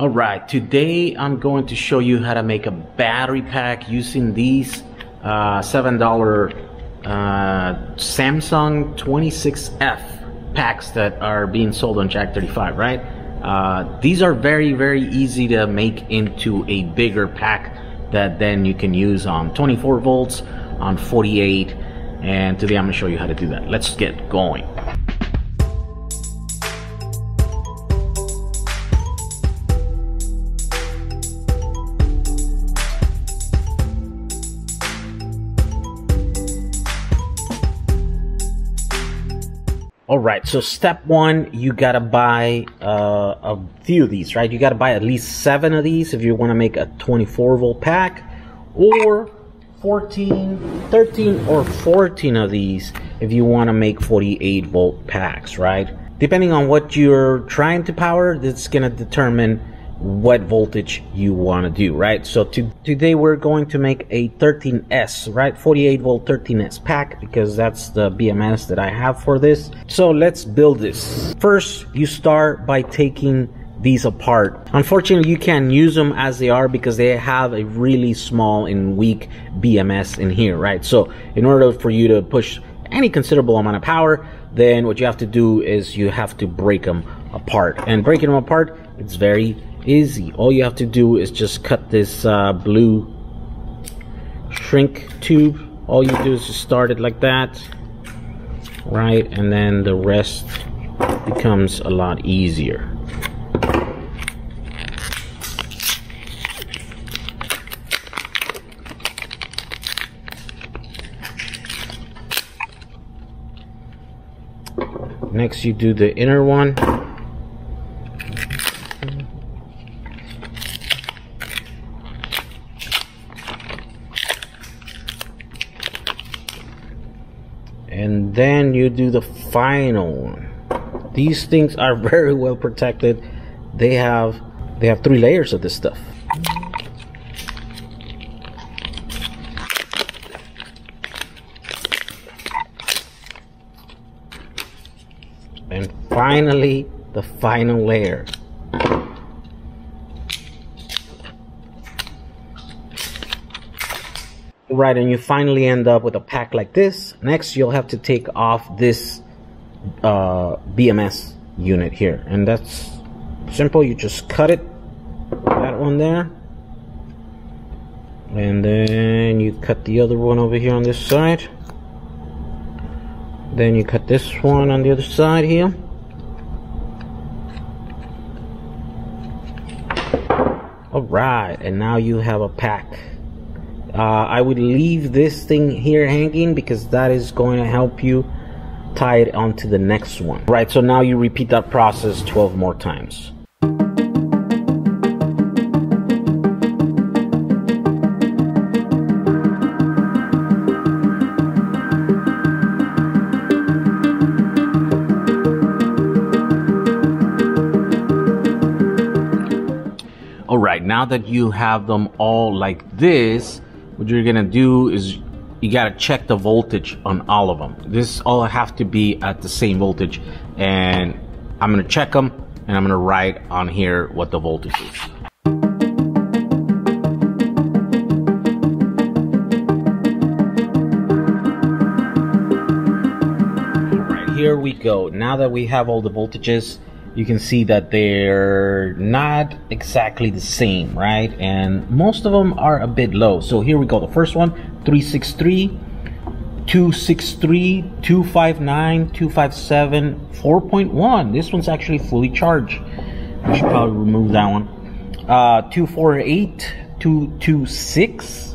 Alright, today I'm going to show you how to make a battery pack using these uh, $7 uh, Samsung 26F packs that are being sold on Jag35, right? Uh, these are very, very easy to make into a bigger pack that then you can use on 24 volts, on 48, and today I'm going to show you how to do that. Let's get going. All right, so step one, you gotta buy uh, a few of these, right? You gotta buy at least seven of these if you wanna make a 24 volt pack, or 14, 13, or 14 of these if you wanna make 48 volt packs, right? Depending on what you're trying to power, it's gonna determine what voltage you want to do, right? So to, today we're going to make a 13S, right? 48 volt 13S pack because that's the BMS that I have for this. So let's build this. First, you start by taking these apart. Unfortunately, you can't use them as they are because they have a really small and weak BMS in here, right? So in order for you to push any considerable amount of power, then what you have to do is you have to break them apart. And breaking them apart, it's very easy. All you have to do is just cut this uh, blue shrink tube. All you do is just start it like that, right? And then the rest becomes a lot easier. Next you do the inner one. and then you do the final one. These things are very well protected. They have they have three layers of this stuff. And finally the final layer Right, and you finally end up with a pack like this. Next, you'll have to take off this uh, BMS unit here. And that's simple. You just cut it, that one there. And then you cut the other one over here on this side. Then you cut this one on the other side here. Alright, and now you have a pack uh, I would leave this thing here hanging because that is going to help you tie it onto the next one. Right, so now you repeat that process 12 more times. All right, now that you have them all like this, what you're gonna do is you gotta check the voltage on all of them. This all have to be at the same voltage and I'm gonna check them and I'm gonna write on here what the voltage is. Here we go. Now that we have all the voltages, you can see that they're not exactly the same, right? And most of them are a bit low. So here we go. The first one, 363, 263, 259, 257, 4.1. This one's actually fully charged. We should probably remove that one. Uh, 248, 226,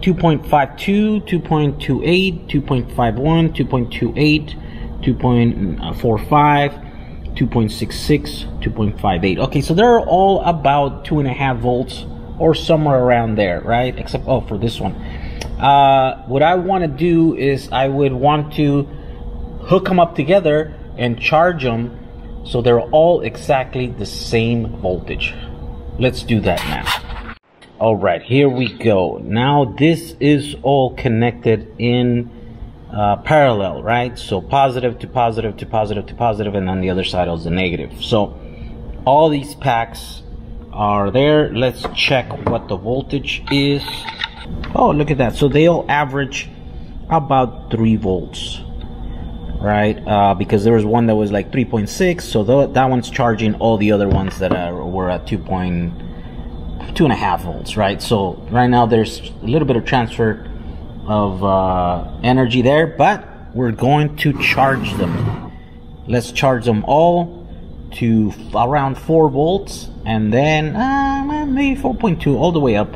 2.52, 2.28, 2.51, 2.28, 2.45, 2.66, 2.58. Okay, so they're all about two and a half volts or somewhere around there, right? Except, oh, for this one. Uh, what I want to do is I would want to hook them up together and charge them so they're all exactly the same voltage. Let's do that now. All right, here we go. Now this is all connected in uh, parallel, right? So positive to positive to positive to positive, and on the other side is the negative. So all these packs are there. Let's check what the voltage is. Oh, look at that. So they all average about 3 volts. Right? Uh, because there was one that was like 3.6. So th that one's charging all the other ones that are, were at 2.2 and a half volts, right? So right now there's a little bit of transfer of uh, energy there, but we're going to charge them. Let's charge them all to around 4 volts and then uh, maybe 4.2 all the way up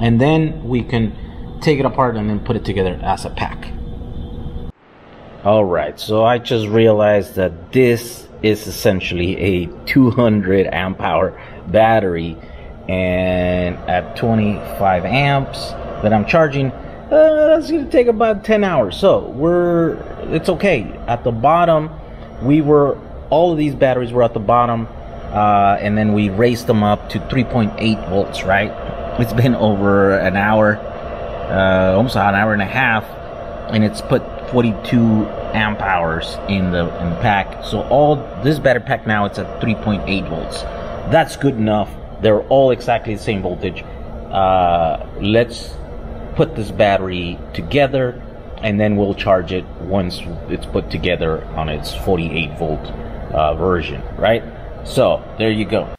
and then we can take it apart and then put it together as a pack. Alright, so I just realized that this is essentially a 200 amp hour battery and at 25 amps that I'm charging uh, that's gonna take about 10 hours. So we're it's okay. At the bottom we were all of these batteries were at the bottom uh, and then we raised them up to 3.8 volts right? It's been over an hour uh, almost an hour and a half and it's put 42 amp hours in the in the pack. So all this battery pack now it's at 3.8 volts. That's good enough. They're all exactly the same voltage. Uh, let's put this battery together and then we'll charge it once it's put together on its 48 volt uh, version right? So there you go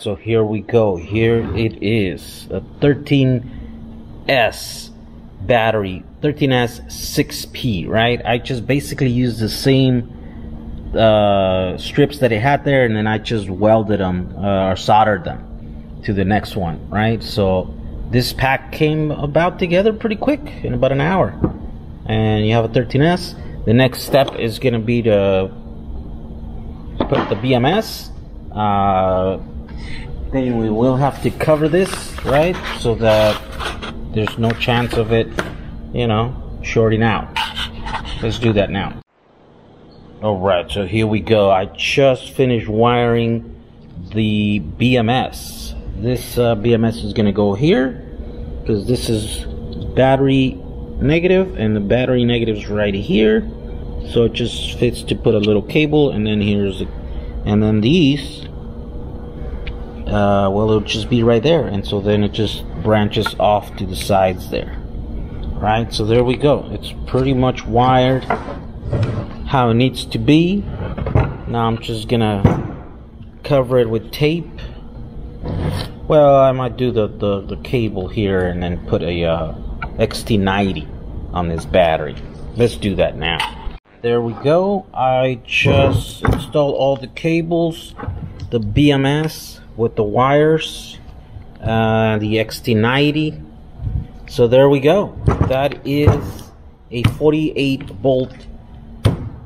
so here we go. Here it is. A 13s battery. 13s 6p right? I just basically used the same uh, strips that it had there and then i just welded them uh, or soldered them to the next one right? So this pack came about together pretty quick in about an hour. And you have a 13s the next step is going to be to put the bms uh, then we will have to cover this right? So that there's no chance of it you know shorting out. Let's do that now. All right so here we go. I just finished wiring the bms this uh, bms is going to go here because this is battery negative and the battery negative is right here. So it just fits to put a little cable and then here's a, and then these uh, well it'll just be right there. And so then it just branches off to the sides there. Right? So there we go. It's pretty much wired how it needs to be. Now I'm just gonna cover it with tape. Well I might do the, the, the cable here and then put a uh, XT90 on this battery. Let's do that now. There we go. I just installed all the cables the BMS with the wires uh, the XT90 so there we go. That is a 48 volt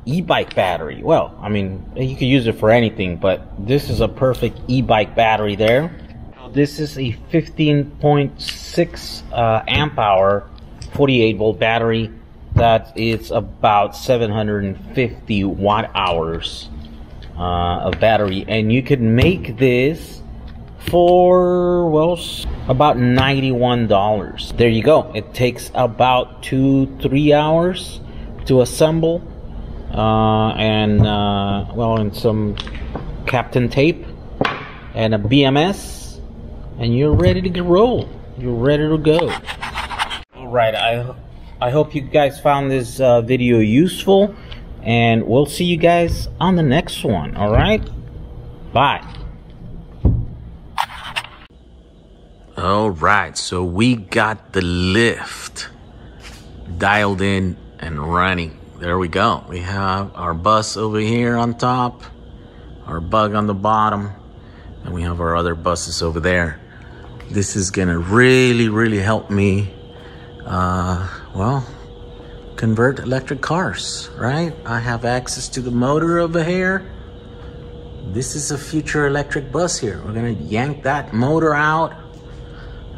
e-bike battery. Well I mean you could use it for anything but this is a perfect e-bike battery there. This is a 15.6 uh, amp hour 48 volt battery. That is about 750 watt hours uh, of battery and you could make this for well about $91 there you go. It takes about two three hours to assemble uh, and uh, well and some Kapton tape and a BMS and you're ready to roll. You're ready to go. All right. I I hope you guys found this uh, video useful and we'll see you guys on the next one all right bye All right, so we got the lift dialed in and running. There we go. We have our bus over here on top, our bug on the bottom, and we have our other buses over there. This is gonna really, really help me, uh, well, convert electric cars, right? I have access to the motor over here. This is a future electric bus here. We're gonna yank that motor out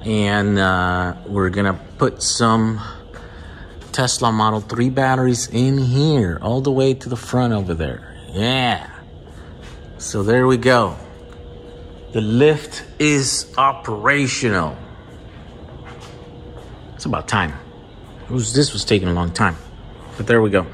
and uh, we're gonna put some Tesla Model 3 batteries in here, all the way to the front over there. Yeah. So there we go. The lift is operational. It's about time. Was, this was taking a long time. But there we go.